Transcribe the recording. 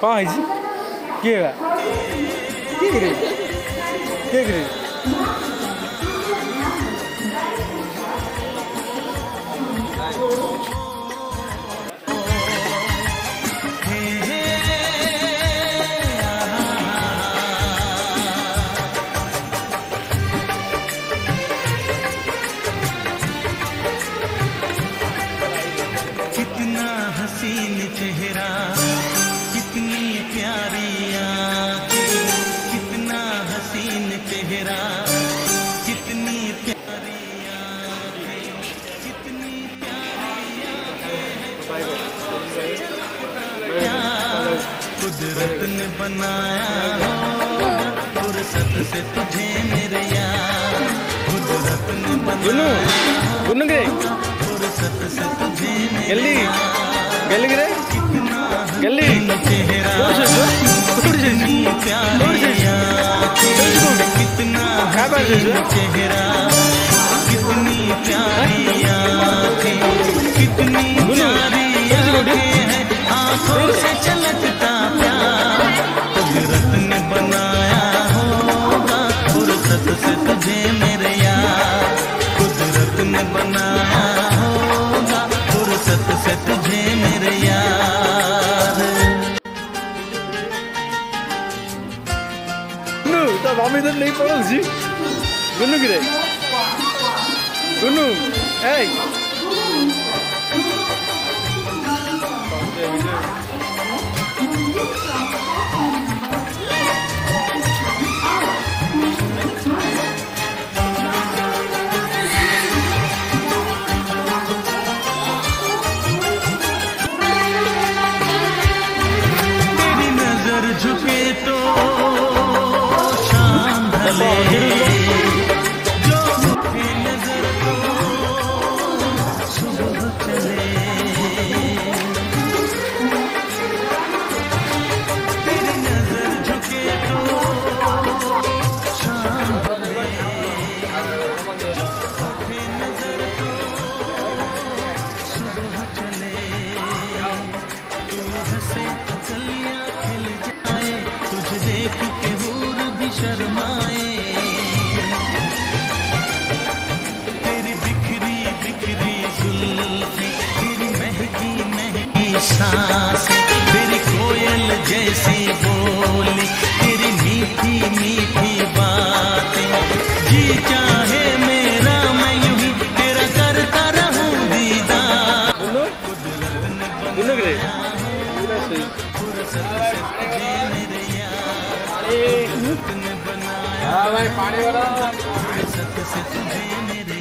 कौन है जी? के के के कुदरत ने बनाया फुर्सत से तुझे मेरे यार कुदरत ने बनाया फुर्सत से तुझे गली चेहरा कितना चेहरा। कितनी प्यारिया कितनी हैं। आँखों से चलती আমি তো নেই পারছি গুনু কিরে গুনু এই। जैसी बोली तेरी मीठी मीठी बातें। जी चाहे मेरा मैं यूँ ही तेरा करता रहूँ दीदा बनाया फुर्सत से तुझे मेरे